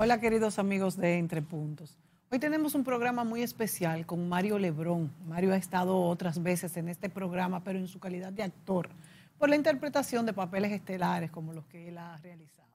Hola queridos amigos de Entre Puntos. Hoy tenemos un programa muy especial con Mario Lebrón. Mario ha estado otras veces en este programa, pero en su calidad de actor, por la interpretación de papeles estelares como los que él ha realizado.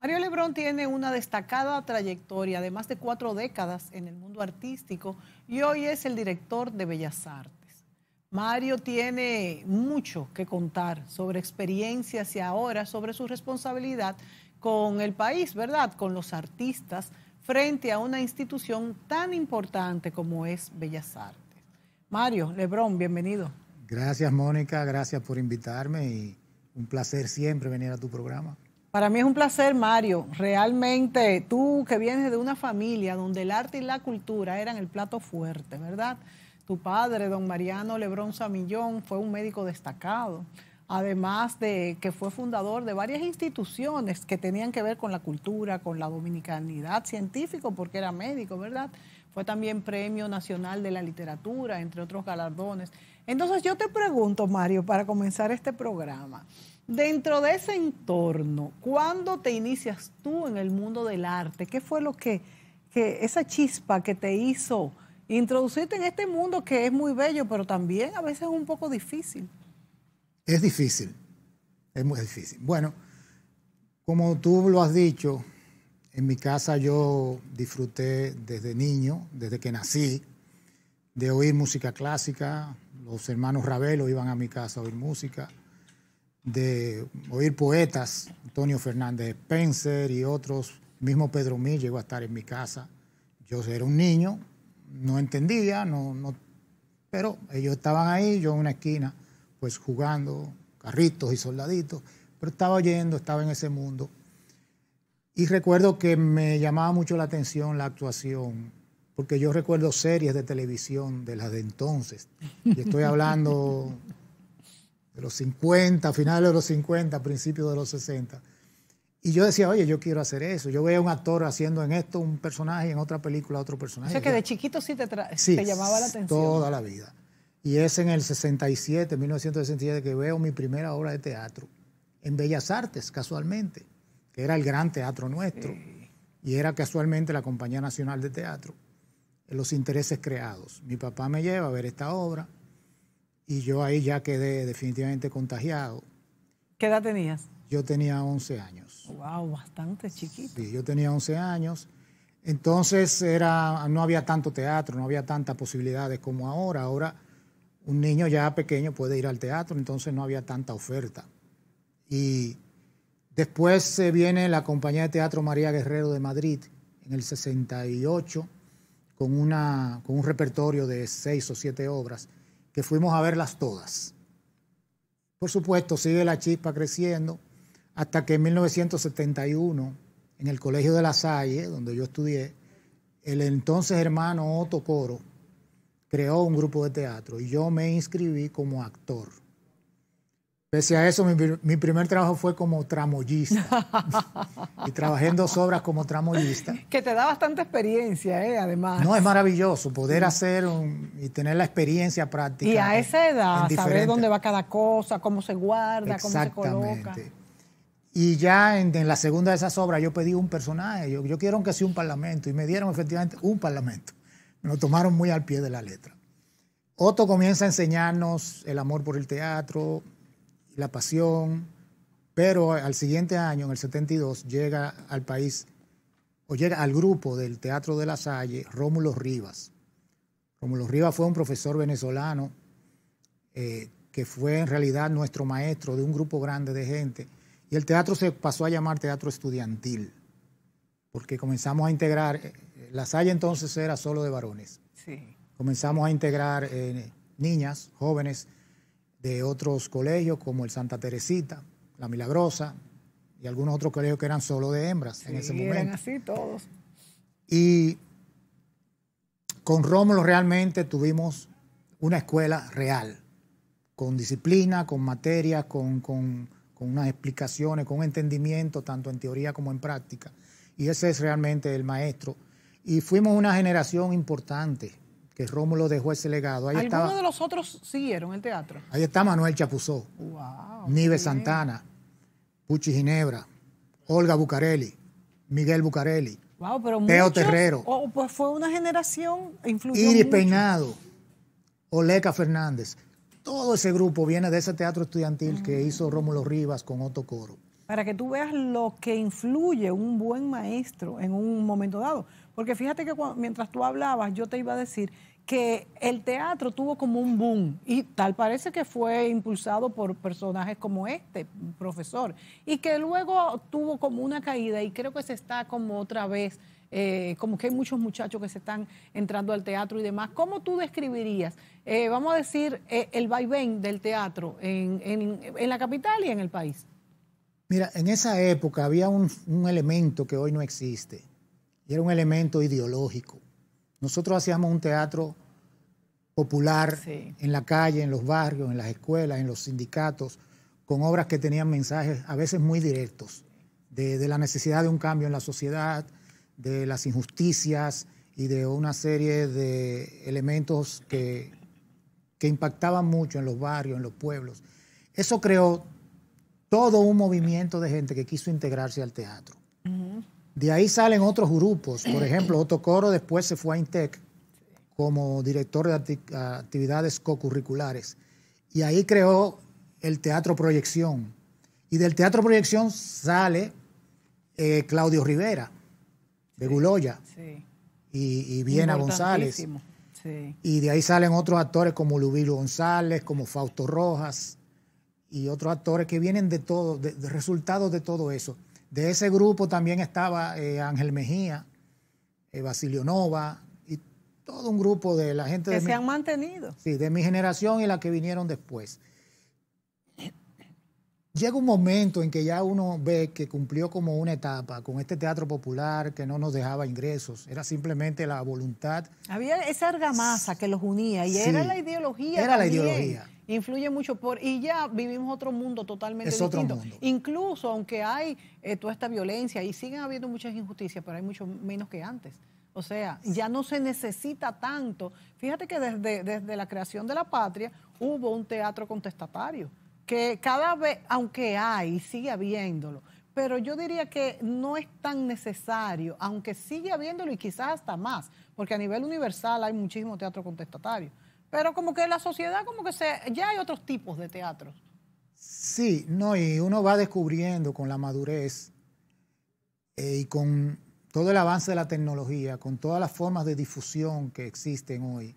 Mario Lebrón tiene una destacada trayectoria de más de cuatro décadas en el mundo artístico y hoy es el director de Bellas Artes. Mario tiene mucho que contar sobre experiencias y ahora sobre su responsabilidad con el país, ¿verdad? Con los artistas frente a una institución tan importante como es Bellas Artes. Mario Lebrón, bienvenido. Gracias, Mónica, gracias por invitarme y un placer siempre venir a tu programa. Para mí es un placer, Mario. Realmente tú que vienes de una familia donde el arte y la cultura eran el plato fuerte, ¿verdad? Tu padre, don Mariano Lebrón Samillón, fue un médico destacado además de que fue fundador de varias instituciones que tenían que ver con la cultura, con la dominicanidad científico, porque era médico, ¿verdad? Fue también Premio Nacional de la Literatura, entre otros galardones. Entonces yo te pregunto, Mario, para comenzar este programa, dentro de ese entorno, ¿cuándo te inicias tú en el mundo del arte? ¿Qué fue lo que, que esa chispa que te hizo introducirte en este mundo que es muy bello, pero también a veces es un poco difícil? Es difícil, es muy difícil. Bueno, como tú lo has dicho, en mi casa yo disfruté desde niño, desde que nací, de oír música clásica. Los hermanos Ravelo iban a mi casa a oír música, de oír poetas, Antonio Fernández Spencer y otros. Mismo Pedro Mí llegó a estar en mi casa. Yo era un niño, no entendía, no, no, pero ellos estaban ahí, yo en una esquina pues jugando carritos y soldaditos, pero estaba oyendo, estaba en ese mundo. Y recuerdo que me llamaba mucho la atención la actuación, porque yo recuerdo series de televisión de las de entonces. Y estoy hablando de los 50, finales de los 50, principios de los 60. Y yo decía, oye, yo quiero hacer eso. Yo veía a un actor haciendo en esto un personaje y en otra película otro personaje. O sea que de chiquito sí te, te llamaba la atención. Toda la vida. Y es en el 67, 1967, que veo mi primera obra de teatro en Bellas Artes, casualmente, que era el gran teatro nuestro. Y era casualmente la Compañía Nacional de Teatro, Los Intereses Creados. Mi papá me lleva a ver esta obra y yo ahí ya quedé definitivamente contagiado. ¿Qué edad tenías? Yo tenía 11 años. Wow, bastante chiquito. Sí, yo tenía 11 años. Entonces era, no había tanto teatro, no había tantas posibilidades como ahora. Ahora un niño ya pequeño puede ir al teatro, entonces no había tanta oferta. Y después se viene la compañía de teatro María Guerrero de Madrid en el 68 con, una, con un repertorio de seis o siete obras que fuimos a verlas todas. Por supuesto, sigue la chispa creciendo hasta que en 1971, en el Colegio de la Salle, donde yo estudié, el entonces hermano Otto Coro creó un grupo de teatro y yo me inscribí como actor. Pese a eso, mi, primer trabajo fue como tramoyista. y trabajé en dos obras como tramoyista. Que te da bastante experiencia, ¿eh? además. No, es maravilloso poder hacer y tener la experiencia práctica. Y a esa edad, saber dónde va cada cosa, cómo se guarda, cómo se coloca. Y ya en, la segunda de esas obras yo pedí un personaje. Yo, yo quiero que sea un parlamento. Y me dieron efectivamente un parlamento. Me lo tomaron muy al pie de la letra. Otto comienza a enseñarnos el amor por el teatro, la pasión, pero al siguiente año, en el 72, llega al país, o llega al grupo del Teatro de la Salle, Rómulo Rivas. Rómulo Rivas fue un profesor venezolano eh, que fue en realidad nuestro maestro de un grupo grande de gente. Y el teatro se pasó a llamar teatro estudiantil, porque comenzamos a integrar eh, la Salle entonces era solo de varones. Comenzamos a integrar eh, niñas, jóvenes de otros colegios como el Santa Teresita, la Milagrosa y algunos otros colegios que eran solo de hembras en ese momento. Eran así todos. Y con Rómulo realmente tuvimos una escuela real, con disciplina, con materia, con, con, con unas explicaciones, con entendimiento, tanto en teoría como en práctica. y ese es realmente el maestro. Y fuimos una generación importante que Rómulo dejó ese legado. Ahí ¿Algunos de los otros siguieron el teatro? Ahí está Manuel Chapuzó, wow, Nive Santana, Puchi Ginebra, Olga Bucarelli, Miguel Bucarelli, wow, pero Teo Terrero. Oh, pues fue una generación influyó Iris Peinado, Oleca Fernández. Todo ese grupo viene de ese teatro estudiantil que hizo Rómulo Rivas con Otto Coro. Para que tú veas lo que influye un buen maestro en un momento dado. Porque fíjate que mientras tú hablabas, yo te iba a decir que el teatro tuvo como un boom y tal parece que fue impulsado por personajes como este profesor y que luego tuvo como una caída y creo que se está como otra vez, eh, como que hay muchos muchachos que se están entrando al teatro y demás. ¿Cómo tú describirías, eh, vamos a decir, eh, el vaivén del teatro en, en, la capital y en el país? Mira, en esa época había un, un elemento que hoy no existe y era un elemento ideológico nosotros hacíamos un teatro popular en la calle, en los barrios, en las escuelas, en los sindicatos, con obras que tenían mensajes a veces muy directos de, la necesidad de un cambio en la sociedad, de las injusticias y de una serie de elementos que, que impactaban mucho en los barrios, en los pueblos. Eso creó todo un movimiento de gente que quiso integrarse al teatro. De ahí salen otros grupos. Por ejemplo, Otto Coro después se fue a Intec como director de actividades co-curriculares. Y ahí creó el Teatro Proyección. Y del Teatro Proyección sale eh, Claudio Rivera, de Guloya, y, Viena González. Y de ahí salen otros actores como Lubilo González, como Fausto Rojas, y otros actores que vienen de todo, de resultados de todo eso. De ese grupo también estaba eh, Ángel Mejía, eh, Basilio Nova y todo un grupo de la gente que se han mantenido. Sí, de mi generación y la que vinieron después. Llega un momento en que ya uno ve que cumplió como una etapa con este teatro popular que no nos dejaba ingresos, era simplemente la voluntad. Había esa argamasa que los unía y era la ideología. Era la ideología influye mucho por y ya vivimos otro mundo totalmente distinto. Incluso aunque hay eh, toda esta violencia y siguen habiendo muchas injusticias, pero hay mucho menos que antes. O sea, ya no se necesita tanto. Fíjate que desde, desde la creación de la patria hubo un teatro contestatario, que cada vez, aunque hay, sigue habiéndolo, pero yo diría que no es tan necesario, aunque sigue habiéndolo y quizás hasta más, porque a nivel universal hay muchísimo teatro contestatario pero como que la sociedad, como que se, ya hay otros tipos de teatros. Sí, no, y uno va descubriendo con la madurez eh, y con todo el avance de la tecnología, con todas las formas de difusión que existen hoy,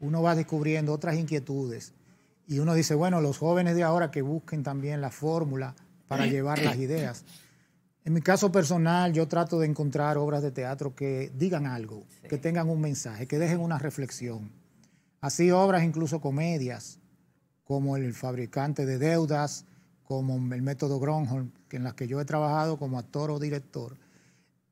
uno va descubriendo otras inquietudes. Y uno dice, bueno, los jóvenes de ahora que busquen también la fórmula para llevar las ideas. En mi caso personal, yo trato de encontrar obras de teatro que digan algo, que tengan un mensaje, que dejen una reflexión Así obras, incluso comedias, como El fabricante de deudas, como el método Gronholm, en las que yo he trabajado como actor o director,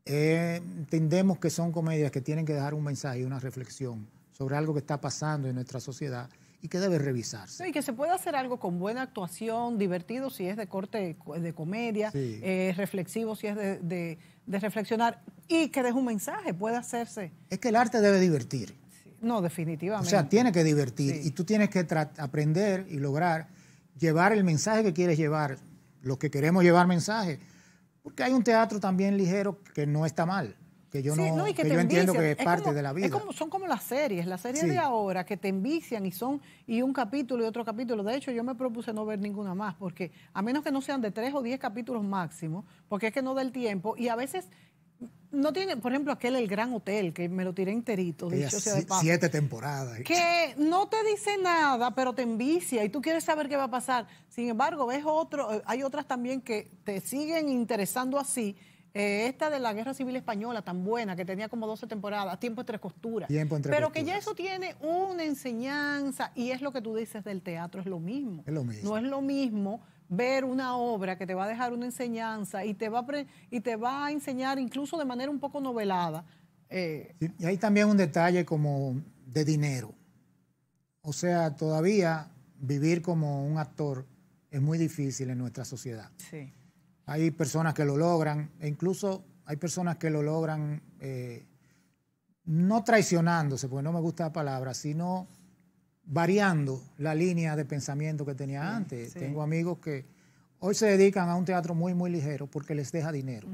eh, entendemos que son comedias que tienen que dejar un mensaje y una reflexión sobre algo que está pasando en nuestra sociedad y que debe revisarse. y que se puede hacer algo con buena actuación, divertido si es de corte de comedia, eh, reflexivo si es de, reflexionar y que deje un mensaje, puede hacerse. Es que el arte debe divertir. No, definitivamente. O sea, tiene que divertir y tú tienes que aprender y lograr llevar el mensaje que quieres llevar, los que queremos llevar mensaje, porque hay un teatro también ligero que no está mal, que yo no, que, yo entiendo que es, parte de la vida. son como las series, las series de ahora que te envician y son y un capítulo y otro capítulo. De hecho, yo me propuse no ver ninguna más, porque a menos que no sean de tres o diez capítulos máximo, porque es que no da el tiempo y a veces no tiene, por ejemplo, aquel El Gran Hotel, que me lo tiré enterito, dicho sea de Siete temporadas. Que no te dice nada, pero te envicia y tú quieres saber qué va a pasar. Sin embargo, ves otro, eh, hay otras también que te siguen interesando así. Eh, esta de la Guerra Civil Española, tan buena, que tenía como 12 temporadas, Tiempo entre costuras. Tiempo entre pero que ya eso tiene una enseñanza y es lo que tú dices del teatro, es lo mismo. Es lo mismo. No es lo mismo ver una obra que te va a dejar una enseñanza y te va a, y te va a enseñar incluso de manera un poco novelada. Eh. y hay también un detalle como de dinero. O sea, todavía vivir como un actor es muy difícil en nuestra sociedad. Sí. Hay personas que lo logran e incluso Hay personas que lo logran eh, no traicionándose, porque no me gusta la palabra, sino variando la línea de pensamiento que tenía antes. Tengo amigos que hoy se dedican a un teatro muy, muy ligero porque les deja dinero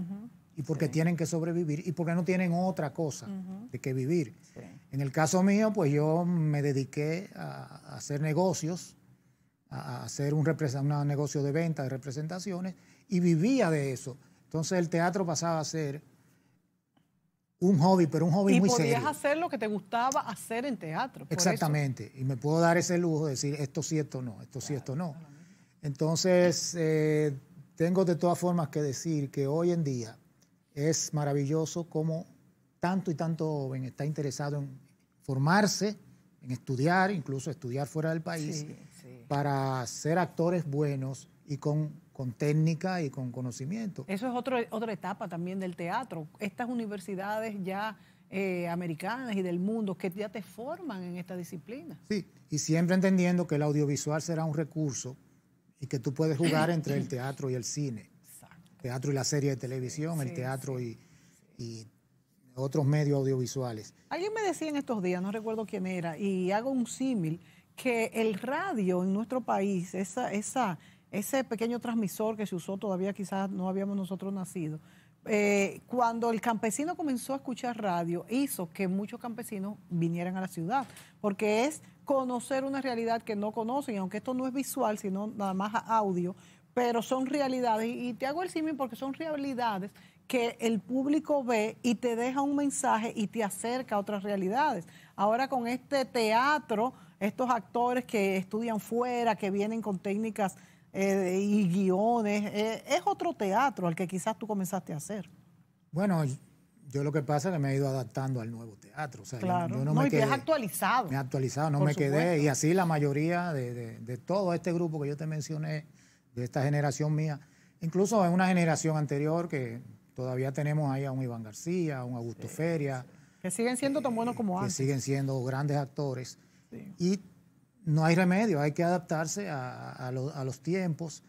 y porque tienen que sobrevivir y porque no tienen otra cosa de que vivir. En el caso mío, pues yo me dediqué a, hacer negocios, a hacer un, un negocio de venta, de representaciones, y vivía de eso. Entonces el teatro pasaba a ser un hobby, pero un hobby muy serio. Y podías hacer lo que te gustaba hacer en teatro. Exactamente, y me puedo dar ese lujo de decir esto sí, esto no, esto sí, esto no. Entonces, eh, tengo de todas formas que decir que hoy en día es maravilloso cómo tanto y tanto joven está interesado en formarse, en estudiar, incluso estudiar fuera del país, para ser actores buenos y con, con, técnica y con conocimiento. Eso es otro, otra etapa también del teatro. Estas universidades ya eh, americanas y del mundo que ya te forman en esta disciplina. Sí, y siempre entendiendo que el audiovisual será un recurso y que tú puedes jugar entre el teatro y el cine teatro y la serie de televisión, el teatro y, otros medios audiovisuales. Alguien me decía en estos días, no recuerdo quién era, y hago un símil, que el radio en nuestro país, esa, esa, ese pequeño transmisor que se usó todavía quizás no habíamos nosotros nacido, eh, cuando el campesino comenzó a escuchar radio, hizo que muchos campesinos vinieran a la ciudad, porque es conocer una realidad que no conocen, aunque esto no es visual, sino nada más audio, pero son realidades. Y te hago el símil porque son realidades que el público ve y te deja un mensaje y te acerca a otras realidades. Ahora con este teatro, estos actores que estudian fuera, que vienen con técnicas eh, y guiones, eh, es otro teatro al que quizás tú comenzaste a hacer. Bueno, yo lo que pasa es que me he ido adaptando al nuevo teatro. claro, no, me y has actualizado. Me he actualizado, no me quedé. Y así la mayoría de, de todo este grupo que yo te mencioné, de esta generación mía, incluso en una generación anterior que todavía tenemos ahí a un Iván García, a un Augusto Feria. Que siguen siendo tan buenos como antes. Que siguen siendo grandes actores. Y no hay remedio, hay que adaptarse a, los tiempos,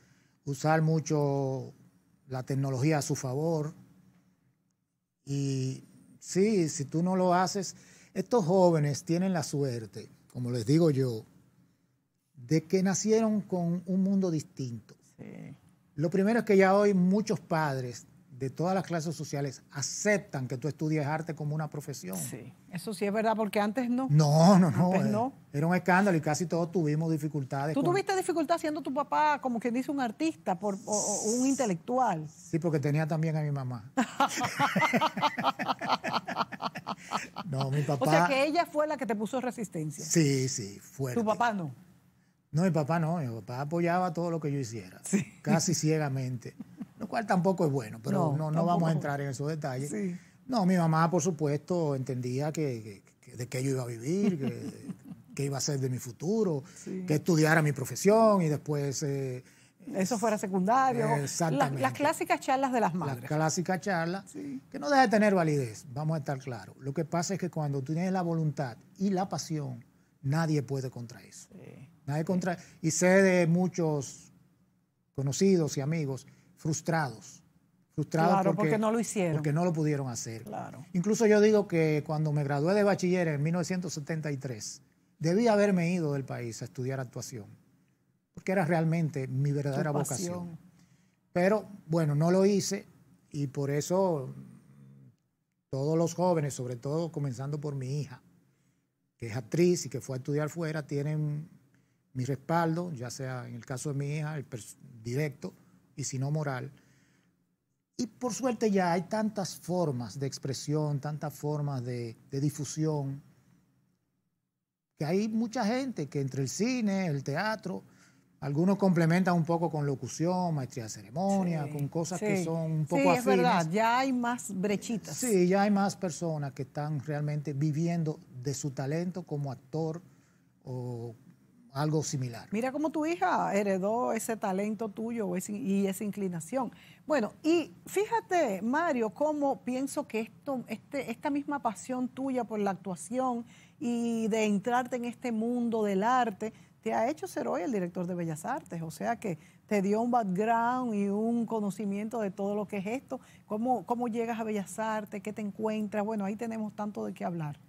usar mucho la tecnología a su favor. Y sí, si tú no lo haces, estos jóvenes tienen la suerte, como les digo yo, de que nacieron con un mundo distinto. Lo primero es que ya hoy muchos padres de todas las clases sociales aceptan que tú estudies arte como una profesión. Sí, eso sí es verdad, porque antes no. No, no, no. Antes no. Era un escándalo y casi todos tuvimos dificultades. ¿Tú tuviste dificultad siendo tu papá, como quien dice, un artista por, o, un intelectual? Sí, porque tenía también a mi mamá. no, mi papá. O sea que ella fue la que te puso resistencia. Sí, sí, fue. ¿Tu papá no? No, mi papá no, mi papá apoyaba todo lo que yo hiciera, casi ciegamente, lo cual tampoco es bueno, pero no, no, vamos a entrar en esos detalles. No, mi mamá, por supuesto, entendía que, de qué yo iba a vivir, que, iba a ser de mi futuro, que estudiara mi profesión y después... Eh, eso fuera secundario. Exactamente. Las, clásicas charlas de las madres. Las clásicas charlas, que no deja de tener validez, vamos a estar claros. Lo que pasa es que cuando tú tienes la voluntad y la pasión, nadie puede contra eso. Nadie contra... Y sé de muchos conocidos y amigos frustrados. Frustrados porque, no lo hicieron. Porque no lo pudieron hacer. Claro. Incluso yo digo que cuando me gradué de bachiller en 1973, debí haberme ido del país a estudiar actuación, porque era realmente mi verdadera vocación. Pero bueno, no lo hice y por eso todos los jóvenes, sobre todo comenzando por mi hija, que es actriz y que fue a estudiar fuera, tienen mi respaldo, ya sea en el caso de mi hija, el directo, y si no moral. Y por suerte ya hay tantas formas de expresión, tantas formas de, difusión, que hay mucha gente que entre el cine, el teatro, algunos complementan un poco con locución, maestría de ceremonia, con cosas que son un poco sí, es verdad, ya hay más brechitas. Sí, ya hay más personas que están realmente viviendo de su talento como actor o algo similar. Mira cómo tu hija heredó ese talento tuyo y esa inclinación. Bueno, y fíjate, Mario, cómo pienso que esto, este, esta misma pasión tuya por la actuación y de entrarte en este mundo del arte te ha hecho ser hoy el director de Bellas Artes. O sea que te dio un background y un conocimiento de todo lo que es esto. ¿Cómo, cómo llegas a Bellas Artes? ¿Qué te encuentras? Bueno, ahí tenemos tanto de qué hablar.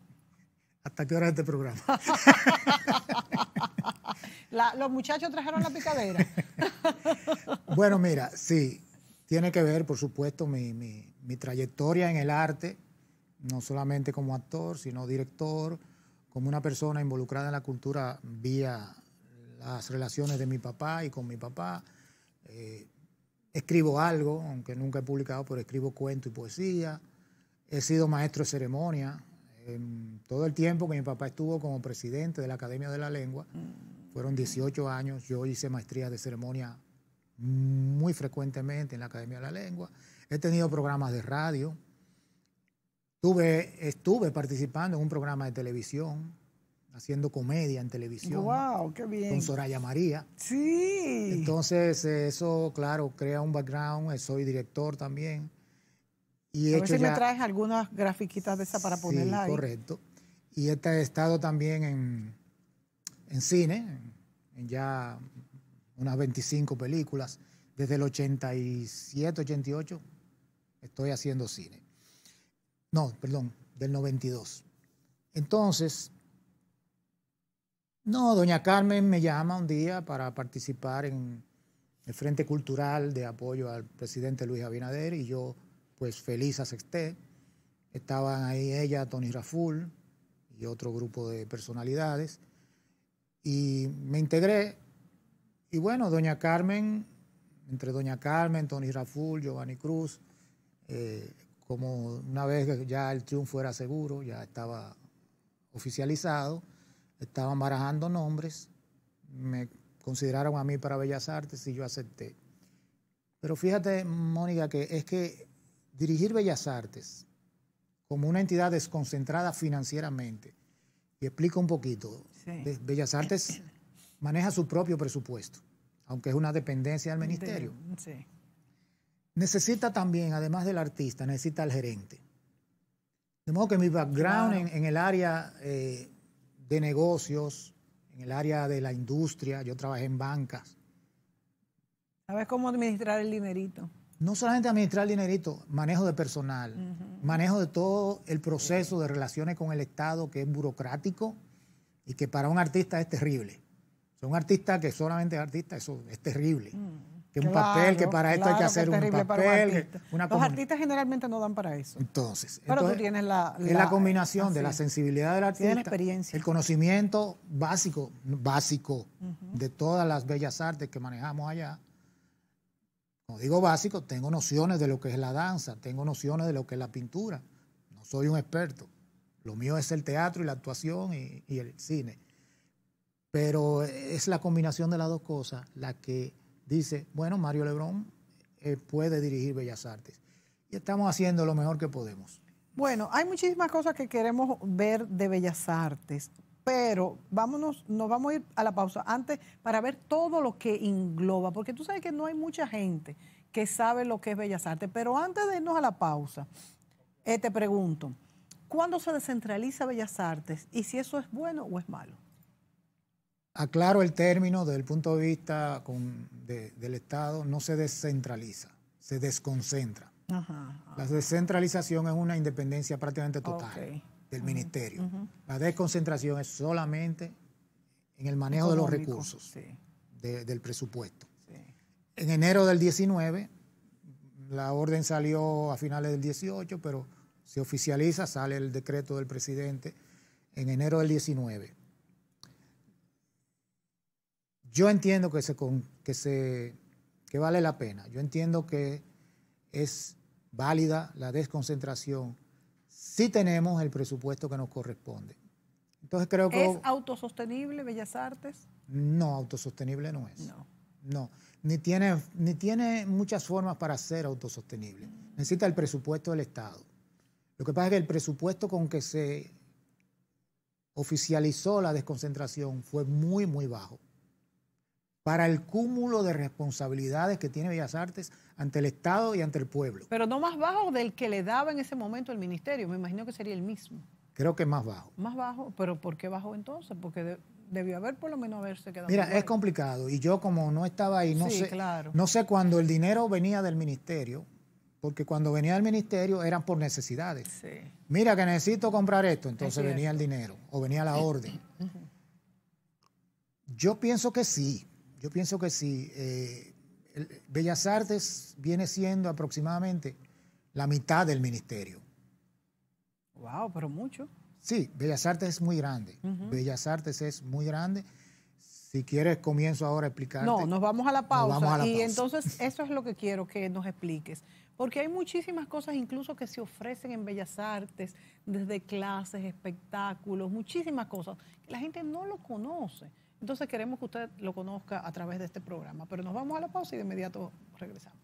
¿Hasta qué hora es este programa? los muchachos trajeron la picadera. bueno, mira, sí, tiene que ver, por supuesto, mi, mi trayectoria en el arte, no solamente como actor, sino director, como una persona involucrada en la cultura vía las relaciones de mi papá y con mi papá. Eh, escribo algo, aunque nunca he publicado, pero escribo cuento y poesía. He sido maestro de ceremonia. En todo el tiempo que mi papá estuvo como presidente de la Academia de la Lengua, fueron 18 años, yo hice maestría de ceremonia muy frecuentemente en la Academia de la Lengua. He tenido programas de radio. estuve participando en un programa de televisión haciendo comedia en televisión. ¡Wow! ¡Qué bien! Con Soraya María. Sí. Entonces, eso, claro, crea un background. Eh, soy director también. Y A ver si me traes algunas grafiquitas de esa para ponerla ahí. correcto. Y he estado también en, en cine, en ya unas 25 películas. Desde el 87, 88 estoy haciendo cine. No, perdón, del 92. Entonces, no, doña Carmen me llama un día para participar en el Frente Cultural de apoyo al presidente Luis Abinader y yo pues feliz acepté. Estaban ahí ella, Tony Raful y otro grupo de personalidades y me integré y bueno, doña Carmen, entre doña Carmen, Tony Raful, Giovanni Cruz, eh, como una vez ya el triunfo era seguro, ya estaba oficializado, estaban barajando nombres, me consideraron a mí para Bellas Artes y yo acepté. Pero fíjate, Mónica, que es que dirigir Bellas Artes como una entidad desconcentrada financieramente, y explico un poquito, Bellas Artes maneja su propio presupuesto, aunque es una dependencia del ministerio. Necesita también, además del artista, necesita el gerente. De modo que mi background en, el área eh, de negocios, en el área de la industria, yo trabajé en bancas. ¿Sabes cómo administrar el dinerito? No solamente administrar el dinerito, manejo de personal, manejo de todo el proceso de relaciones con el Estado que es burocrático y que para un artista es terrible. Son artistas que solamente es artista, eso es terrible. Mm que un papel, que para esto hay que hacer un papel. Los artistas generalmente no dan para eso. Entonces, pero tú tienes la, es la combinación de la sensibilidad del artista, experiencia. el conocimiento básico, básico de todas las bellas artes que manejamos allá. Digo básico, tengo nociones de lo que es la danza, tengo nociones de lo que es la pintura. No soy un experto. Lo mío es el teatro y la actuación y, y el cine. Pero es la combinación de las dos cosas la que dice, bueno, Mario Lebrón eh, puede dirigir Bellas Artes. Y estamos haciendo lo mejor que podemos. Bueno, hay muchísimas cosas que queremos ver de Bellas Artes, pero vámonos, nos vamos a ir a la pausa antes para ver todo lo que engloba, porque tú sabes que no hay mucha gente que sabe lo que es Bellas Artes, pero antes de irnos a la pausa, eh, te pregunto, ¿cuándo se descentraliza Bellas Artes y si eso es bueno o es malo? aclaro el término desde el punto de vista del Estado, no se descentraliza, se desconcentra. La descentralización es una independencia prácticamente total del ministerio. La desconcentración es solamente en el manejo de los recursos del presupuesto. En enero del 19, la orden salió a finales del 18, pero se oficializa, sale el decreto del presidente en enero del 19 yo entiendo que, se, que, se, que vale la pena. Yo entiendo que es válida la desconcentración si tenemos el presupuesto que nos corresponde. Entonces creo que... ¿Es autosostenible Bellas Artes? No, autosostenible no es. No. No, ni tiene, ni tiene muchas formas para ser autosostenible. Necesita el presupuesto del Estado. Lo que pasa es que el presupuesto con que se oficializó la desconcentración fue muy, muy bajo para el cúmulo de responsabilidades que tiene Bellas Artes ante el Estado y ante el pueblo. Pero no más bajo del que le daba en ese momento el ministerio, me imagino que sería el mismo. Creo que más bajo. Más bajo, pero ¿por qué bajo entonces? Porque debió haber por lo menos haberse quedado. Mira, es complicado. Y yo como no estaba ahí, no sé, claro. no sé cuándo el dinero venía del ministerio, porque cuando venía del ministerio eran por necesidades. Sí. Mira que necesito comprar esto, entonces venía el dinero o venía la orden. Yo pienso que sí, yo pienso que sí. Eh, Bellas Artes viene siendo aproximadamente la mitad del ministerio. Wow, pero mucho. Sí, Bellas Artes es muy grande. Bellas Artes es muy grande. Si quieres, comienzo ahora a explicarte. No, nos vamos a la pausa. y entonces, eso es lo que quiero que nos expliques. Porque hay muchísimas cosas incluso que se ofrecen en Bellas Artes, desde clases, espectáculos, muchísimas cosas, que la gente no lo conoce. Entonces queremos que usted lo conozca a través de este programa. Pero nos vamos a la pausa y de inmediato regresamos.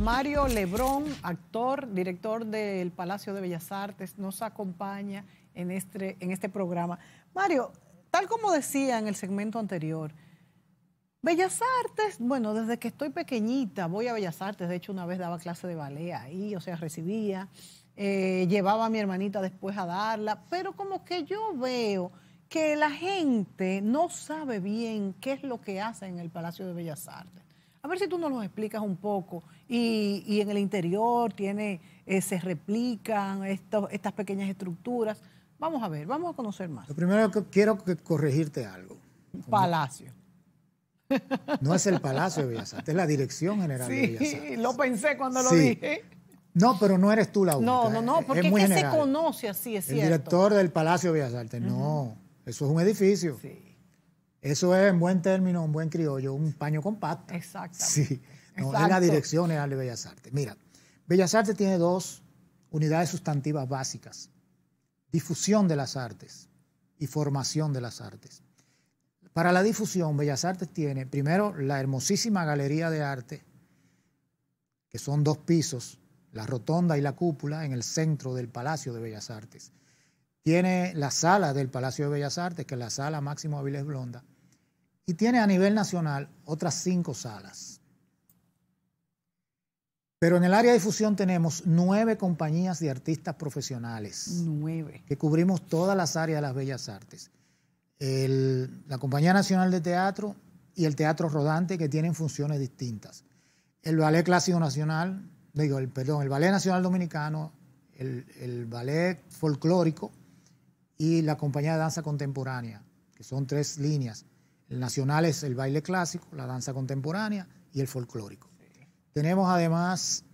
Mario Lebrón, actor, director del Palacio de Bellas Artes, nos acompaña en este, en este programa. Mario, tal como decía en el segmento anterior, Bellas Artes, bueno, desde que estoy pequeñita voy a Bellas Artes, de hecho una vez daba clase de ballet ahí, o sea, recibía, eh, llevaba a mi hermanita después a darla, pero como que yo veo que la gente no sabe bien qué es lo que hace en el Palacio de Bellas Artes. A ver si tú nos lo explicas un poco. Y, en el interior tiene, eh, se replican estas pequeñas estructuras. Vamos a ver, vamos a conocer más. Lo primero que quiero corregirte algo. Palacio. No es el Palacio de Bellas Artes, es la Dirección General de Bellas Artes. Sí, lo pensé cuando lo dije. No, pero no eres tú la única. No, no, no, porque es, que se conoce así, es cierto. El director del Palacio de Bellas Artes, no, eso es un edificio. Sí. Eso es, en buen término, un buen criollo, un paño compacto. Exacto. Sí, no, es la Dirección General de Bellas Artes. Mira, Bellas Artes tiene dos unidades sustantivas básicas. Difusión de las artes y formación de las artes. Para la difusión, Bellas Artes tiene primero la hermosísima galería de arte, que son dos pisos, la rotonda y la cúpula en el centro del Palacio de Bellas Artes. Tiene la sala del Palacio de Bellas Artes, que es la sala Máximo Avilés Blonda, y tiene a nivel nacional otras cinco salas. Pero en el área de difusión tenemos nueve compañías de artistas profesionales. Nueve. Que cubrimos todas las áreas de las bellas artes. la Compañía Nacional de Teatro y el Teatro Rodante, que tienen funciones distintas. El Ballet Clásico Nacional, digo, el, perdón, el Ballet Nacional Dominicano, el, el Ballet Folclórico y la Compañía de Danza Contemporánea, que son tres líneas el nacional es el baile clásico, la danza contemporánea y el folclórico. Tenemos además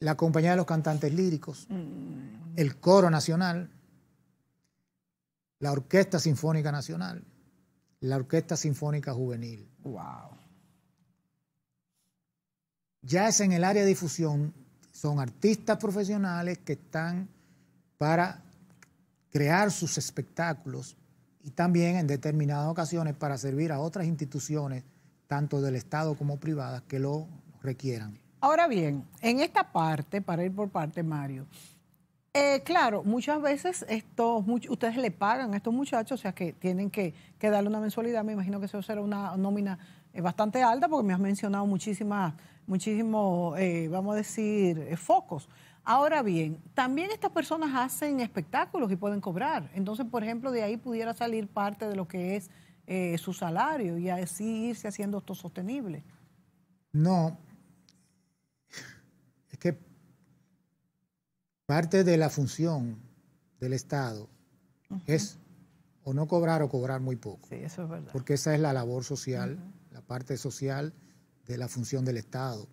la compañía de los cantantes líricos, mm. el coro nacional, la Orquesta Sinfónica Nacional, la Orquesta Sinfónica Juvenil. Wow. Ya es en el área de difusión, son artistas profesionales que están para crear sus espectáculos y también en determinadas ocasiones para servir a otras instituciones, tanto del Estado como privadas, que lo requieran. Ahora bien, en esta parte, para ir por parte, Mario, eh, claro, muchas veces estos, ustedes le pagan a estos muchachos, o sea que tienen que, darle una mensualidad, me imagino que eso será una nómina eh, bastante alta, porque me has mencionado muchísimas, muchísimos, eh, vamos a decir, focos. Ahora bien, también estas personas hacen espectáculos y pueden cobrar. Entonces, por ejemplo, de ahí pudiera salir parte de lo que es eh, su salario y así irse haciendo esto sostenible. No. Es que parte de la función del Estado es o no cobrar o cobrar muy poco. Sí, eso es verdad. Porque esa es la labor social, la parte social de la función del Estado.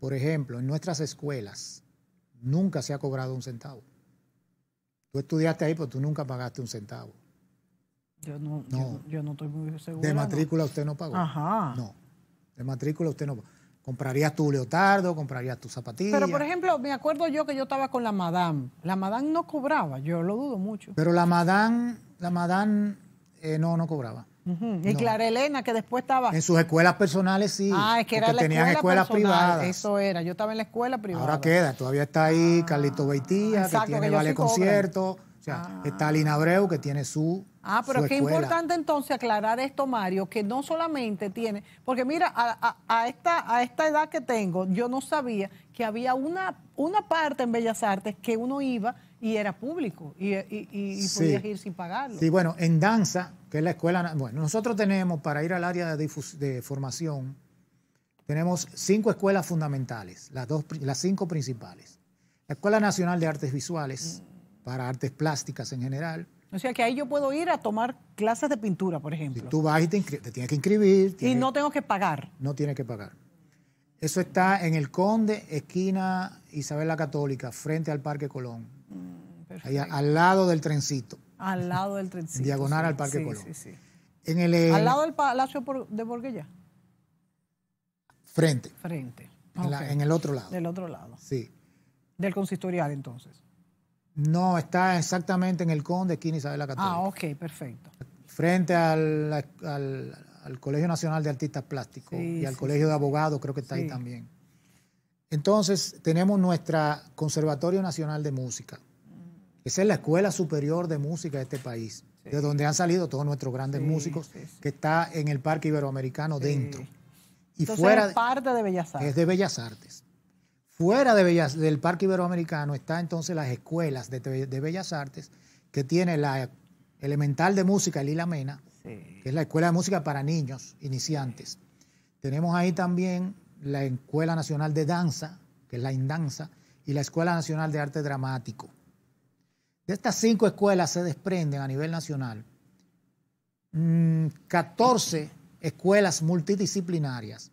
Por ejemplo, en nuestras escuelas, nunca se ha cobrado un centavo. Tú estudiaste ahí, pero tú nunca pagaste un centavo. Yo no, Yo, no estoy muy seguro. De matrícula usted no pagó. Ajá. No. De matrícula usted no pagó. Comprarías tu leotardo, comprarías tu zapatilla. Pero, por ejemplo, me acuerdo yo que yo estaba con la Madame. La Madame no cobraba, yo lo dudo mucho. Pero la Madame, la Madame eh, no, no cobraba. Y Clara Elena, que después estaba. En sus escuelas personales sí. ah, es que era la tenían escuela escuelas personal, privadas. Eso era. Yo estaba en la escuela privada. Ahora queda, todavía está ahí Carlito Beitía, exacto, que tiene que Vale. Concierto. O sea, está Lina Abreu, que tiene su. Ah, pero su qué escuela. importante entonces aclarar esto, Mario, que no solamente tiene, porque mira, a, a- a esta, a esta edad que tengo, yo no sabía que había una, una parte en Bellas Artes que uno iba y era público y, y, y- y Sí. podías ir sin pagarlo. Sí, bueno, en danza, que es la escuela. Bueno, nosotros tenemos, para ir al área de, formación, tenemos cinco escuelas fundamentales, las, dos, las cinco principales. La Escuela Nacional de Artes Visuales, para artes plásticas en general. O sea que ahí yo puedo ir a tomar clases de pintura, por Si ejemplo, tú vas y te, te tienes que inscribir. y no tengo que pagar. no tienes que pagar. Eso está en el Conde, esquina Isabel la Católica, frente al Parque Colón. Ahí al lado del trencito. Al lado del trencito. Diagonal sí, al Parque sí, Colón. sí, sí. En el eh, Al lado del Palacio de Borguella, frente, frente. en, la- Ok. en el otro lado. Del otro lado. Sí. Del consistorial, entonces. No, está exactamente en el Conde, esquina Isabel la Católica. Ah, ok, perfecto. Frente al, al- al Colegio Nacional de Artistas Plásticos Sí, y al sí, Colegio de Abogados, creo que está ahí también. Entonces, tenemos nuestra Conservatorio Nacional de Música. Esa es la escuela superior de música de este país, de donde han salido todos nuestros grandes Sí, músicos, sí, que está en el Parque Iberoamericano dentro. Y Entonces fuera es parte de Bellas Artes. es de Bellas Artes. Fuera de Bellas, del Parque Iberoamericano está entonces las escuelas de, de Bellas Artes, que tiene la Elemental de Música Lila Mena, que es la escuela de música para niños iniciantes. Tenemos ahí también la Escuela Nacional de Danza, que es la Indanza, y la Escuela Nacional de Arte Dramático. De estas cinco escuelas se desprenden a nivel nacional mm, 14 escuelas multidisciplinarias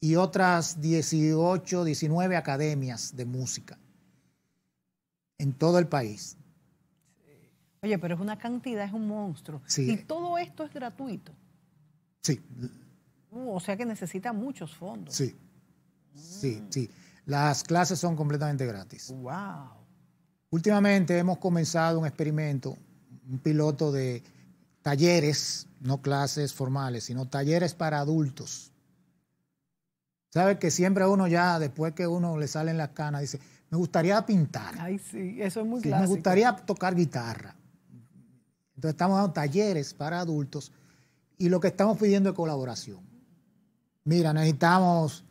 y otras 18, 19 academias de música en todo el país. Oye, pero es una cantidad, es un monstruo. Sí. Y todo esto es gratuito. Sí, Uh, o sea que necesita muchos fondos. sí, sí, sí. Las clases son completamente gratis. Wow. Últimamente hemos comenzado un experimento, un piloto de talleres, no clases formales, sino talleres para adultos. Sabes que siempre uno ya, después que uno le salen las canas, dice, me gustaría pintar, Ay, sí, eso es muy sí, me gustaría tocar guitarra. Entonces estamos dando talleres para adultos y lo que estamos pidiendo es colaboración. Mira, necesitamos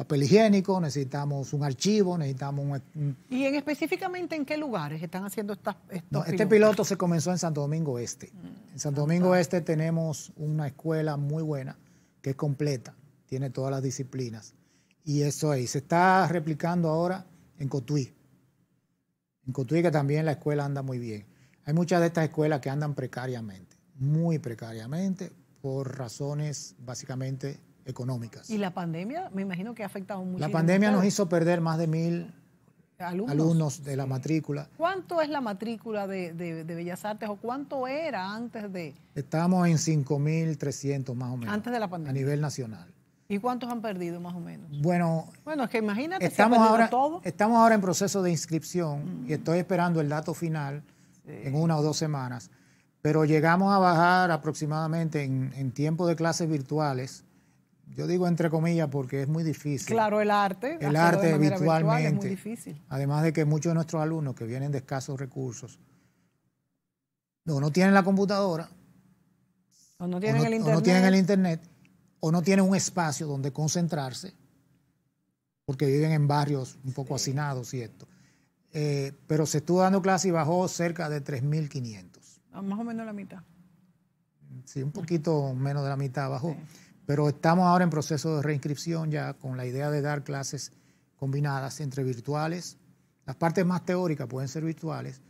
papel higiénico, necesitamos un archivo, necesitamos un, un- ¿Y en específicamente en qué lugares están haciendo estas, No, este piloto se comenzó en Santo Domingo Este. En Santo Domingo Este tenemos una escuela muy buena que es completa, tiene todas las disciplinas. Y eso ahí se está replicando ahora en Cotuí. En Cotuí que también la escuela anda muy bien. Hay muchas de estas escuelas que andan precariamente, muy precariamente, por razones básicamente económicas. Y la pandemia, me imagino que ha afectado mucho. La pandemia nos hizo perder más de mil alumnos. alumnos de la matrícula. ¿Cuánto es la matrícula de, de- de Bellas Artes o cuánto era antes de, Estamos en 5.300 más o menos. antes de la a pandemia? nivel nacional. ¿Y cuántos han perdido más o menos? Bueno, Bueno, es que imagínate, estamos se ha ahora, todo. estamos ahora en proceso de inscripción y estoy esperando el dato final en una o dos semanas, pero llegamos a bajar aproximadamente en, en tiempo de clases virtuales, yo digo entre comillas porque es muy difícil. Claro, el arte. el arte virtualmente. es muy difícil. Además de que muchos de nuestros alumnos que vienen de escasos recursos no, no tienen la computadora, O no o tienen no, el o internet. no tienen el internet, o no tienen un espacio donde concentrarse, porque viven en barrios un poco hacinados y esto. Eh, pero se estuvo dando clase y bajó cerca de 3.500. Ah, Más o menos la mitad. Sí, un poquito menos de la mitad bajó. Pero estamos ahora en proceso de reinscripción ya con la idea de dar clases combinadas entre virtuales. Las partes más teóricas pueden ser virtuales,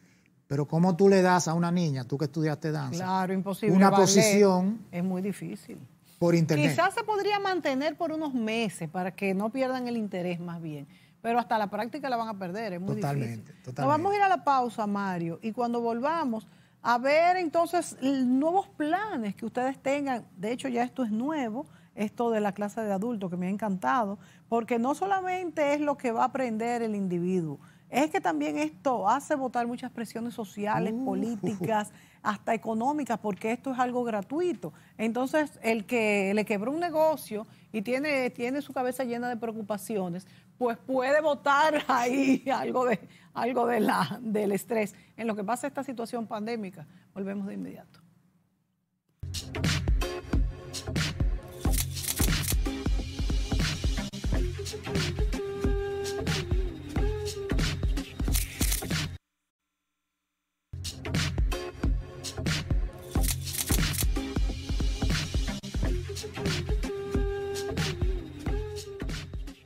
pero ¿cómo tú le das a una niña, tú que estudiaste danza, Claro, imposible. una Ballet posición Es muy difícil. por internet? Quizás se podría mantener por unos meses para que no pierdan el interés más bien. Pero hasta la práctica la van a perder, es muy Totalmente, difícil. Nos totalmente. vamos a ir a la pausa, Mario, y cuando volvamos a ver entonces nuevos planes que ustedes tengan. De hecho, ya esto es nuevo, esto de la clase de adultos, que me ha encantado, porque no solamente es lo que va a aprender el individuo, es que también esto hace votar muchas presiones sociales, políticas, hasta económicas, porque esto es algo gratuito. Entonces, el que le quebró un negocio y tiene, tiene su cabeza llena de preocupaciones, pues puede votar ahí algo, de, algo de la, del estrés. En lo que pasa esta situación pandémica, volvemos de inmediato.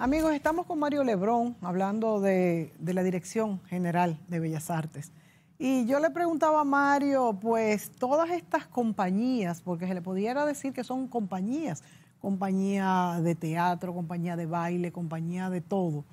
Amigos, estamos con Mario Lebrón hablando de, la Dirección General de Bellas Artes. Y yo le preguntaba a Mario, pues todas estas compañías, porque se le pudiera decir que son compañías, compañía de teatro, compañía de baile, compañía de todo,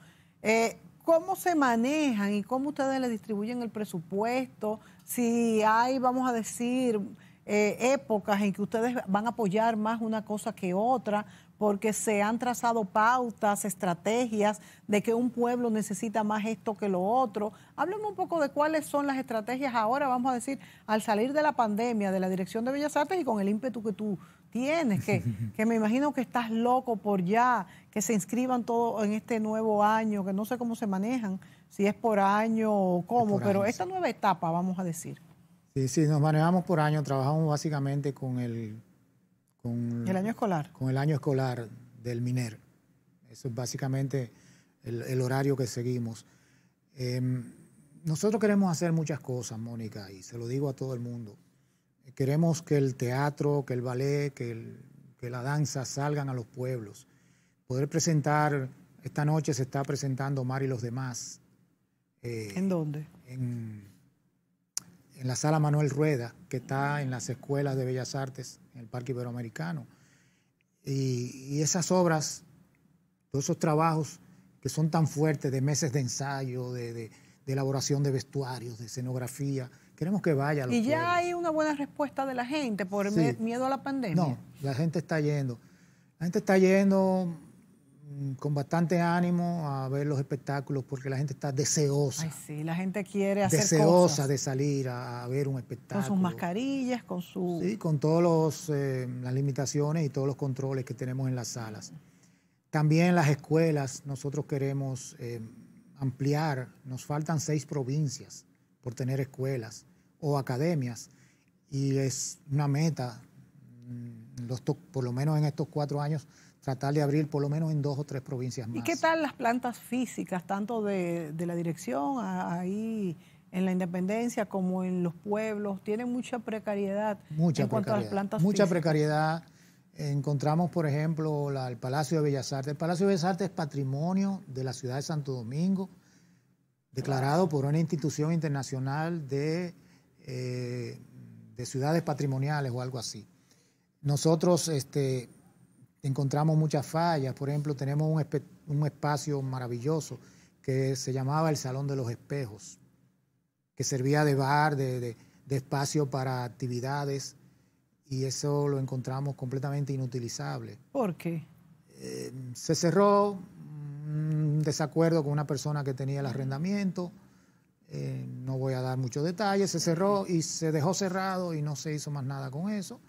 eh, ¿cómo se manejan y cómo ustedes le distribuyen el presupuesto? Si hay, vamos a decir, eh, épocas en que ustedes van a apoyar más una cosa que otra, porque se han trazado pautas, estrategias de que un pueblo necesita más esto que lo otro. Háblame un poco de cuáles son las estrategias ahora, vamos a decir, al salir de la pandemia, de la Dirección de Bellas Artes y con el ímpetu que tú tienes, que, que me imagino que estás loco por ya, que se inscriban todos en este nuevo año, que no sé cómo se manejan, si es por año o cómo, pero esta nueva etapa, vamos a decir. Sí, sí, nos manejamos por año, trabajamos básicamente con el con el año escolar. Con el año escolar del MINER. Eso es básicamente el, horario que seguimos. Em, nosotros queremos hacer muchas cosas, Mónica, y se lo digo a todo el mundo. Queremos que el teatro, que el ballet, que, que la danza salgan a los pueblos. Poder presentar, esta noche se está presentando Mar y los demás. Eh, ¿En dónde? En, en la sala Manuel Rueda, que está en las escuelas de Bellas Artes, en el Parque Iberoamericano. Y, esas obras, todos esos trabajos que son tan fuertes de meses de ensayo, de, elaboración de vestuarios, de escenografía, queremos que vaya. y ya hay una buena respuesta de la gente por miedo a la pandemia. No, la gente está yendo. La gente está yendo con bastante ánimo a ver los espectáculos porque la gente está deseosa. Ay, sí, la gente quiere hacer Deseosa de salir a, ver un espectáculo. Con sus mascarillas, con su... Sí, con todas eh, las limitaciones y todos los controles que tenemos en las salas. También las escuelas, nosotros queremos eh, ampliar, nos faltan seis provincias por tener escuelas o academias y es una meta, mm, los, por lo menos en estos cuatro años, tratar de abrir por lo menos en dos o tres provincias más. ¿Y qué tal las plantas físicas, tanto de, la dirección ahí en la independencia como en los pueblos? Tienen mucha precariedad mucha en cuanto a las plantas Mucha precariedad. Encontramos, por ejemplo, el Palacio de Bellas Artes. El Palacio de Bellas Artes es patrimonio de la ciudad de Santo Domingo, declarado por una institución internacional de, eh, de ciudades patrimoniales o algo así. Nosotros este, encontramos muchas fallas. Por ejemplo, tenemos un, espacio maravilloso que se llamaba el Salón de los Espejos, que servía de bar, de, espacio para actividades, y eso lo encontramos completamente inutilizable. ¿Por qué? Eh, se cerró un desacuerdo con una persona que tenía el arrendamiento. Eh, no voy a dar muchos detalles, se cerró y se dejó cerrado y no se hizo más nada con eso.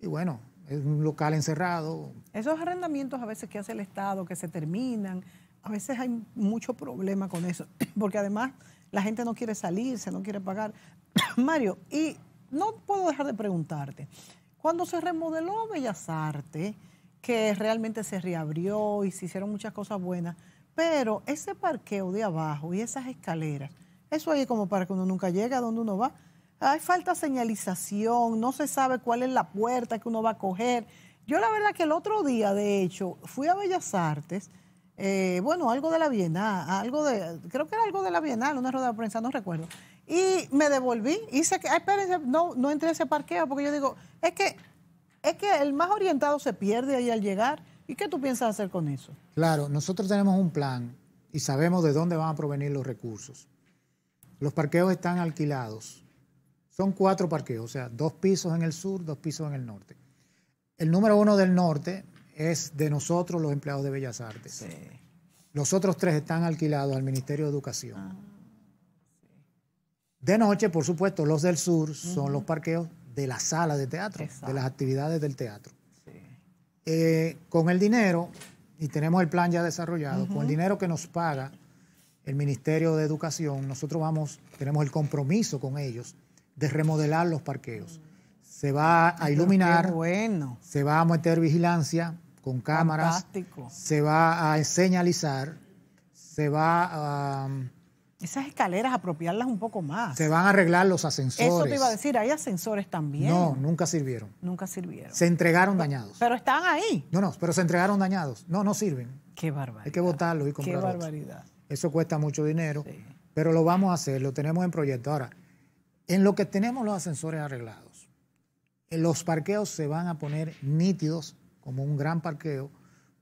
Y bueno, es un local encerrado. Esos arrendamientos a veces que hace el Estado, que se terminan, a veces hay mucho problema con eso, porque además la gente no quiere salirse, no quiere pagar. Mario, y no puedo dejar de preguntarte, cuando se remodeló Bellas Artes, que realmente se reabrió y se hicieron muchas cosas buenas, pero ese parqueo de abajo y esas escaleras, eso ahí como para que uno nunca llegue a donde uno va, hay falta señalización, no se sabe cuál es la puerta que uno va a coger. Yo la verdad que el otro día, de hecho, fui a Bellas Artes, eh, bueno, algo de la Bienal, algo de, creo que era algo de la Bienal, una rueda de prensa, no recuerdo. Y me devolví, hice que, ay, espérense, no, no entré a ese parqueo porque yo digo, es que, es que el más orientado se pierde ahí al llegar. ¿Y qué tú piensas hacer con eso? Claro, nosotros tenemos un plan y sabemos de dónde van a provenir los recursos. Los parqueos están alquilados son cuatro parqueos, o sea, dos pisos en el sur, dos pisos en el norte. El número uno del norte es de nosotros, los empleados de Bellas Artes. Los otros tres están alquilados al Ministerio de Educación. Ah. De noche, por supuesto, los del sur son los parqueos de la sala de teatro, de las actividades del teatro. Eh, con el dinero, y tenemos el plan ya desarrollado, con el dinero que nos paga el Ministerio de Educación, nosotros vamos, tenemos el compromiso con ellos de remodelar los parqueos. Se va a iluminar, bueno. se va a meter vigilancia con cámaras, Fantástico. se va a señalizar, se va a... Esas escaleras, apropiarlas un poco más. Se van a arreglar los ascensores. Eso te iba a decir, hay ascensores también. No, nunca sirvieron. Nunca sirvieron. Se entregaron dañados. Pero están ahí. No, no, pero se entregaron dañados. No, no sirven. Qué barbaridad. Hay que votarlos y Qué comprar otros. barbaridad. Eso cuesta mucho dinero, Sí. pero lo vamos a hacer, lo tenemos en proyecto. Ahora, en lo que tenemos los ascensores arreglados, en los parqueos se van a poner nítidos como un gran parqueo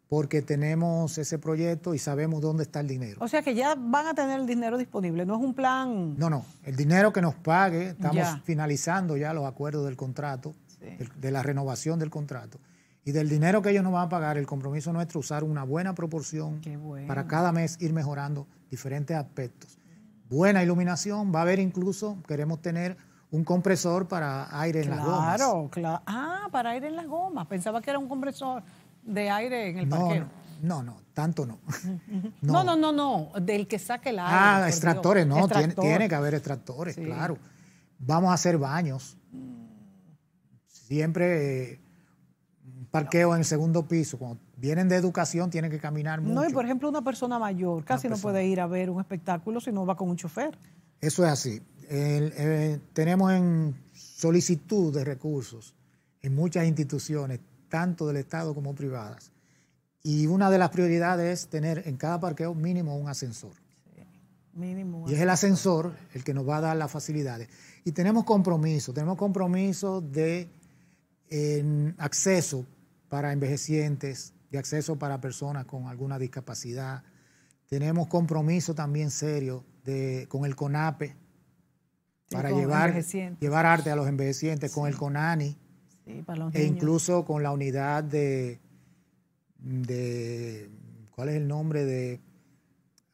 porque tenemos ese proyecto y sabemos dónde está el dinero. O sea que ya van a tener el dinero disponible, no es un plan. No, no, el dinero que nos pague, estamos Ya. finalizando ya los acuerdos del contrato, Sí. de la renovación del contrato. Y del dinero que ellos nos van a pagar, el compromiso nuestro es usar una buena proporción bueno. para cada mes ir mejorando diferentes aspectos. Buena iluminación, va a haber incluso, queremos tener un compresor para aire en las gomas. Claro, claro. Ah, para aire en las gomas. Pensaba que era un compresor de aire en el No, parqueo. no, no, tanto no. No, no, no, no, del que saque el aire. Ah, extractores, Dios. no, tiene, Extractor. tiene que haber extractores, Sí. claro. Vamos a hacer baños. Siempre eh, parqueo en el segundo piso. Cuando vienen de educación tienen que caminar mucho. No, y por ejemplo, una persona mayor casi no puede ir a ver un espectáculo si no va con un chofer. Eso es así. El- eh, tenemos en solicitud de recursos en muchas instituciones, tanto del Estado como privadas. Y una de las prioridades es tener en cada parqueo mínimo un ascensor. Mínimo. Y es el ascensor el que nos va a dar las facilidades. Y tenemos compromiso, tenemos compromiso de acceso para envejecientes, de acceso para personas con alguna discapacidad. Tenemos compromiso también serio de, con el CONAPE Sí, para con llevar, llevar arte a los envejecientes, con el CONANI Sí, para los e niños. incluso con la unidad de, de ¿cuál es el nombre? de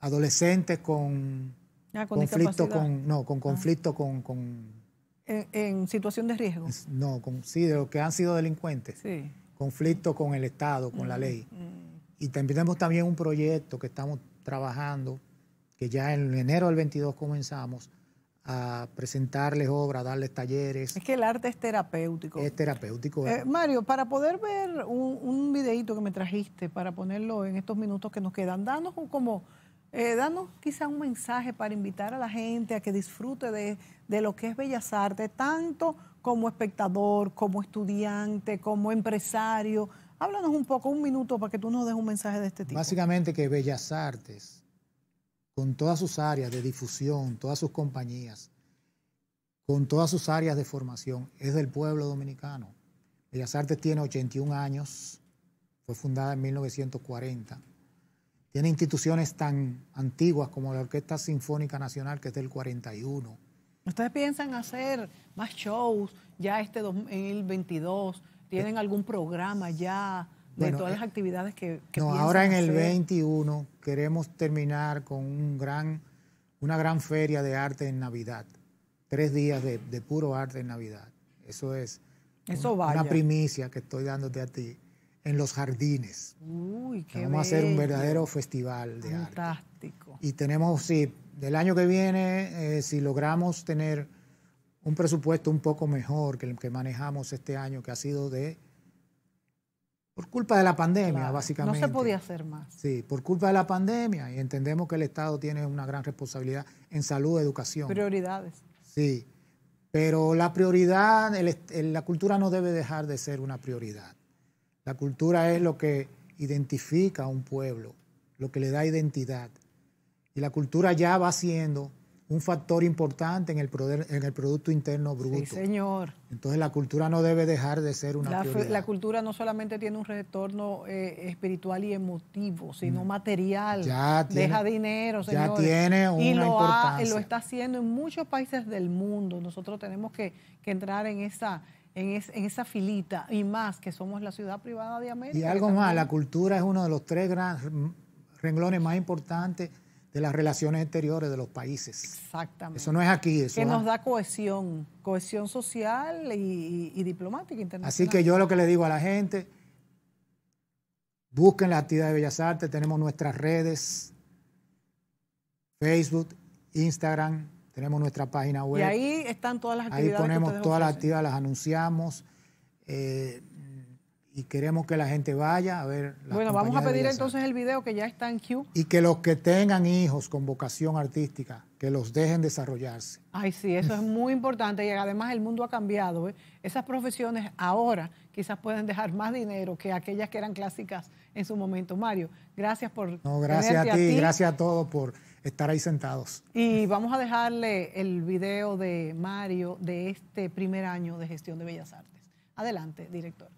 adolescentes con Ah, con conflicto con no con conflicto con, con En, en situación de riesgo. no con sí de los que han sido delincuentes Sí. Conflicto con el estado con la ley. y también tenemos también un proyecto que estamos trabajando que ya en enero del 22 comenzamos a presentarles obras darles talleres. Es que el arte es terapéutico. es terapéutico Eh, Mario, para poder ver un, un videito que me trajiste, para ponerlo en estos minutos que nos quedan, danos un como, eh, danos quizás un mensaje para invitar a la gente a que disfrute de, de lo que es Bellas Artes, tanto como espectador, como estudiante, como empresario. Háblanos un poco, un minuto, para que tú nos des un mensaje de este tipo. Básicamente que Bellas Artes, con todas sus áreas de difusión, todas sus compañías, con todas sus áreas de formación, es del pueblo dominicano. Bellas Artes tiene 81 años, fue fundada en 1940. Tiene instituciones tan antiguas como la Orquesta Sinfónica Nacional, que es del 41. ¿Ustedes piensan hacer más shows ya este 2022? ¿Tienen algún programa ya de Bueno, todas eh, las actividades que, que No, ahora en el hacer? 21 queremos terminar con un gran, una gran feria de arte en Navidad. Tres días de, de puro arte en Navidad. Eso es Eso un- una primicia que estoy dándote a ti en los jardines. Uy, qué Vamos a hacer un verdadero festival de arte. Fantástico. Y tenemos, sí, del año que viene, eh, si logramos tener un presupuesto un poco mejor que el que manejamos este año, que ha sido de... Por culpa de la pandemia, Claro, básicamente. No se podía hacer más. Sí, por culpa de la pandemia y entendemos que el Estado tiene una gran responsabilidad en salud educación. Prioridades. Sí, pero la prioridad, el est- el- la cultura no debe dejar de ser una prioridad. La cultura es lo que identifica a un pueblo, lo que le da identidad. Y la cultura ya va siendo un factor importante en el, proder- en el Producto Interno Bruto. Sí, señor. Entonces la cultura no debe dejar de ser una La, prioridad. la cultura no solamente tiene un retorno eh, espiritual y emotivo, sino material. Mm. Ya tiene- Deja dinero, ya señores. tiene y una lo, ha- importancia. lo está haciendo en muchos países del mundo. Nosotros tenemos que, que entrar en esa, en, es- en esa filita y más que somos la ciudad privada de América. Y algo más, la cultura es uno de los tres gran- renglones más importantes de las relaciones exteriores de los países. Exactamente. Eso no es aquí. Eso que nos da cohesión, cohesión social y, diplomática internacional. Así que yo lo que le digo a la gente, busquen la actividad de Bellas Artes, tenemos nuestras redes, Facebook, Instagram, tenemos nuestra página web. Y ahí están todas las actividades. Ahí ponemos todas las actividades, las anunciamos. Eh, y queremos que la gente vaya a ver. La bueno, vamos a pedir entonces el video que ya está en Q. Y que los que tengan hijos con vocación artística, que los dejen desarrollarse. Ay, sí, eso es muy importante y además el mundo ha cambiado. ¿eh? Esas profesiones ahora quizás pueden dejar más dinero que aquellas que eran clásicas en su momento. Mario, gracias por... No, gracias a ti, a ti, gracias a todos por estar ahí sentados. Y vamos a dejarle el video de Mario de este primer año de gestión de Bellas Artes. Adelante, director.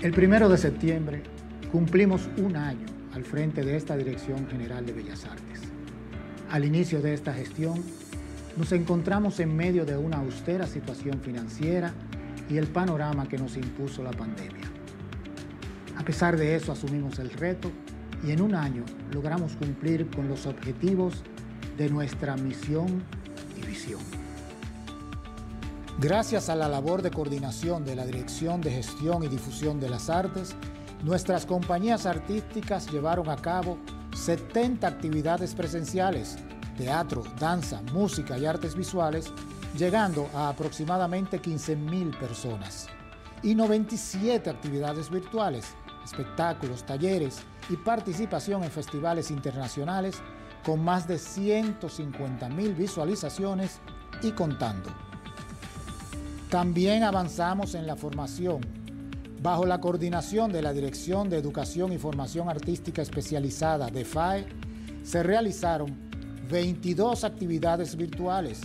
El primero de septiembre cumplimos un año al frente de esta Dirección General de Bellas Artes. Al inicio de esta gestión, nos encontramos en medio de una austera situación financiera y el panorama que nos impuso la pandemia. A pesar de eso, asumimos el reto y en un año logramos cumplir con los objetivos de nuestra misión y visión. Gracias a la labor de coordinación de la Dirección de Gestión y Difusión de las Artes, nuestras compañías artísticas llevaron a cabo 70 actividades presenciales, teatro, danza, música y artes visuales, llegando a aproximadamente 15.000 personas, y 97 actividades virtuales, espectáculos, talleres y participación en festivales internacionales con más de 150.000 visualizaciones y contando. También avanzamos en la formación. Bajo la coordinación de la Dirección de Educación y Formación Artística Especializada de FAE, se realizaron 22 actividades virtuales,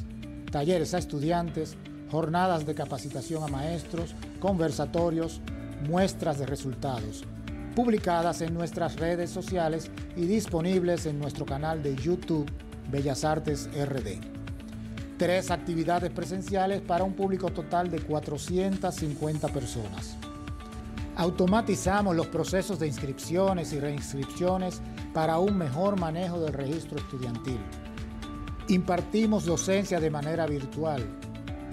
talleres a estudiantes, jornadas de capacitación a maestros, conversatorios, muestras de resultados, publicadas en nuestras redes sociales y disponibles en nuestro canal de YouTube Bellas Artes RD tres actividades presenciales para un público total de 450 personas. Automatizamos los procesos de inscripciones y reinscripciones para un mejor manejo del registro estudiantil. Impartimos docencia de manera virtual.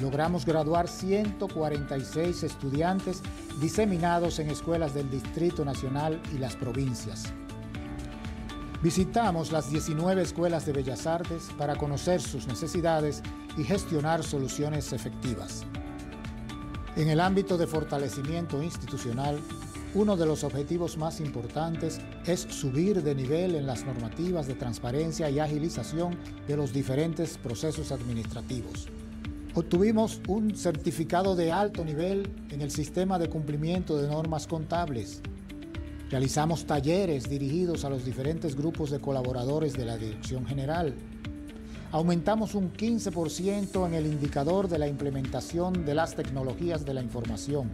Logramos graduar 146 estudiantes diseminados en escuelas del Distrito Nacional y las provincias. Visitamos las 19 escuelas de Bellas Artes para conocer sus necesidades y gestionar soluciones efectivas. En el ámbito de fortalecimiento institucional, uno de los objetivos más importantes es subir de nivel en las normativas de transparencia y agilización de los diferentes procesos administrativos. Obtuvimos un certificado de alto nivel en el sistema de cumplimiento de normas contables Realizamos talleres dirigidos a los diferentes grupos de colaboradores de la Dirección General. Aumentamos un 15% en el indicador de la implementación de las tecnologías de la información.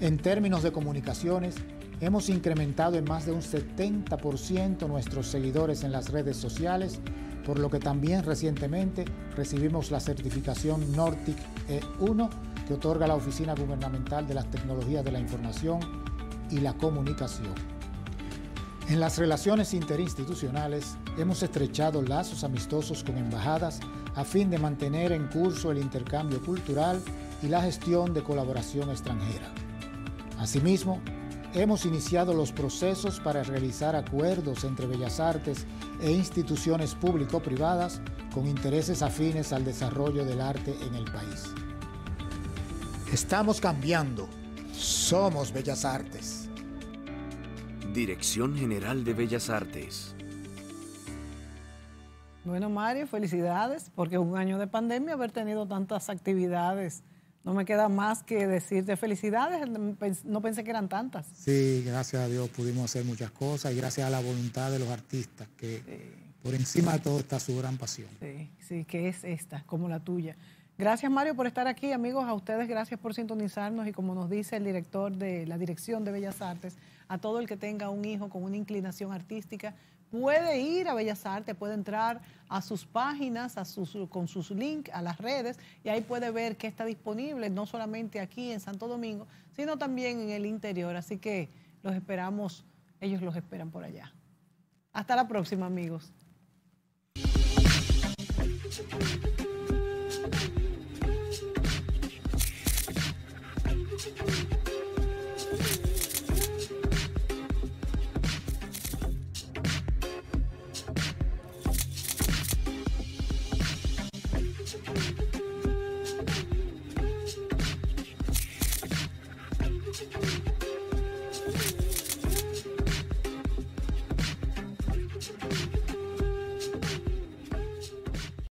En términos de comunicaciones, hemos incrementado en más de un 70% nuestros seguidores en las redes sociales, por lo que también recientemente recibimos la certificación Nortic E1 que otorga la Oficina Gubernamental de las Tecnologías de la Información y la comunicación. En las relaciones interinstitucionales hemos estrechado lazos amistosos con embajadas a fin de mantener en curso el intercambio cultural y la gestión de colaboración extranjera. Asimismo, hemos iniciado los procesos para realizar acuerdos entre Bellas Artes e instituciones público-privadas con intereses afines al desarrollo del arte en el país. Estamos cambiando. Somos Bellas Artes. Dirección General de Bellas Artes. Bueno, Mario, felicidades, porque un año de pandemia, haber tenido tantas actividades. No me queda más que decirte felicidades, no pensé que eran tantas. Sí, gracias a Dios pudimos hacer muchas cosas y gracias a la voluntad de los artistas, que por encima de todo está su gran pasión. Sí, sí, que es esta, como la tuya. Gracias Mario por estar aquí, amigos, a ustedes gracias por sintonizarnos y como nos dice el director de la Dirección de Bellas Artes, a todo el que tenga un hijo con una inclinación artística, puede ir a Bellas Artes, puede entrar a sus páginas, a sus, con sus links a las redes y ahí puede ver qué está disponible, no solamente aquí en Santo Domingo, sino también en el interior. Así que los esperamos, ellos los esperan por allá. Hasta la próxima, amigos.